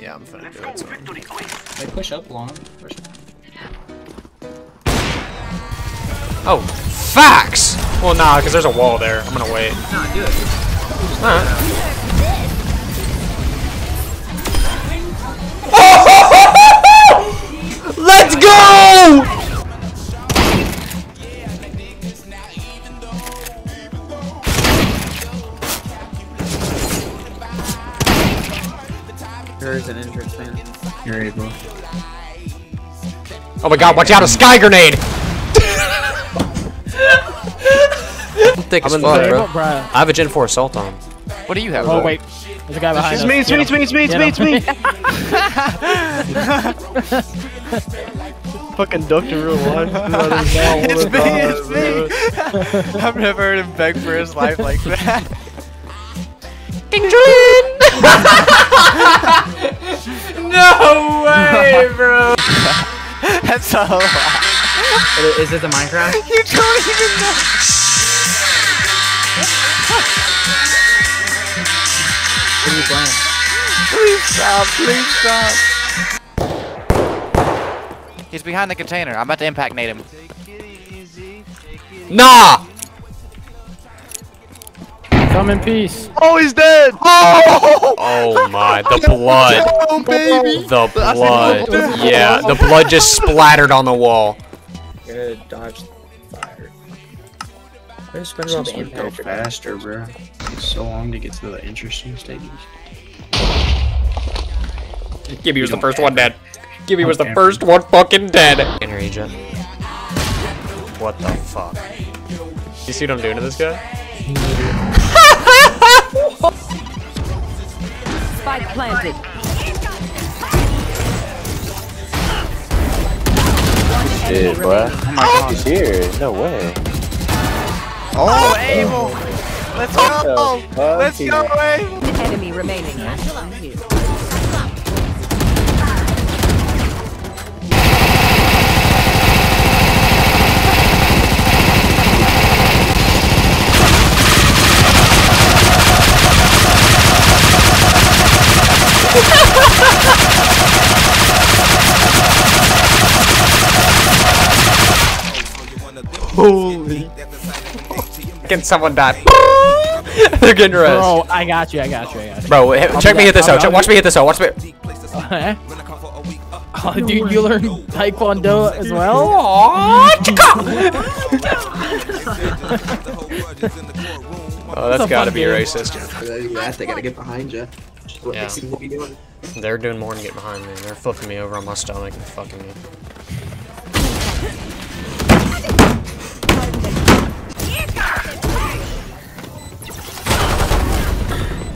Yeah, I'm finna do it. So. They push up long. Push. Oh, facts! Well, nah, because there's a wall there. I'm gonna wait. Nah, do it. Alright. There is an entrance, man. You're able. Oh my god, watch out, a sky grenade! I'm thick as I'm in fuck, bro. I have a Gen 4 assault on. What do you have? Oh though? wait, there's a guy behind It's us. me, it's me, it's me, it's me, it's me, it's me, him. it's me. Fucking Dr. Real Life. It's me, it's me. I've never heard him beg for his life like that. no way, bro! That's a lot. Is it the Minecraft? You don't even know. What are you playing? Please stop, please stop. He's behind the container. I'm about to impact nade him. Nah! Come in peace. Oh, he's dead! Oh! Oh my, the blood. Oh, baby! The blood. Yeah, the blood just splattered on the wall. Good dodge fire. i Where's SpongeBob the Go faster, bro. It's so long to get to the interesting stages. Gibby was the first have one dead. Gibby was the Okay. first one fucking dead. In region. What the fuck? You see what I'm doing to this guy? Spike planted. Shit, bruh. He's here. No way. Oh, Abel! Let's go! Let's you? go, Abel! Enemy remaining. Holy. Can someone die? They're getting res. Bro, I got you. I got you. I got you. Bro, hit- check me hit this I'll out. Check- Watch me hit this out. Watch me. Oh, dude, you learned Taekwondo as well? Oh, that's a gotta fun be game. racist. That they gotta get behind you. Just what Yeah. they seem to be doing. They're doing more than get behind me. They're flipping me over on my stomach and fucking me.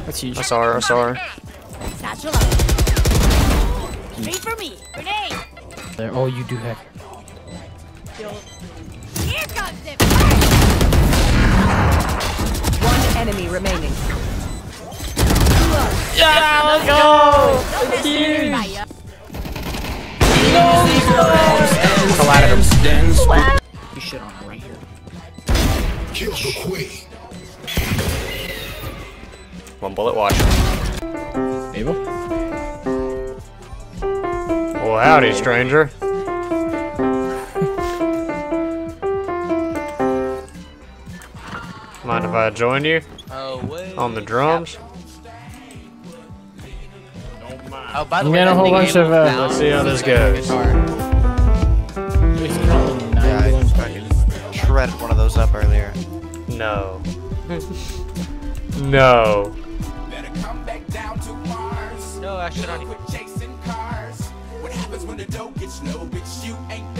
That's huge. I saw her. I saw her. Satchel up. Straight for me. Grenade. There. Oh, you do have. Here comes it. One enemy remaining. Yeah, let's go! It's huge. Collided him. You shit on it right here. Kill the queen. One bullet watch. Abel? Well, oh, howdy, stranger. Mind if I join you oh, on the drums? Oh, by the I'm way, getting a whole bunch of, uh, Let's see how this was like a goes. guitar. Yeah, I fucking shredded one of those up earlier. No. no. No, I should not even. Chasing cars. What happens when the dough gets low, bitch? You ain't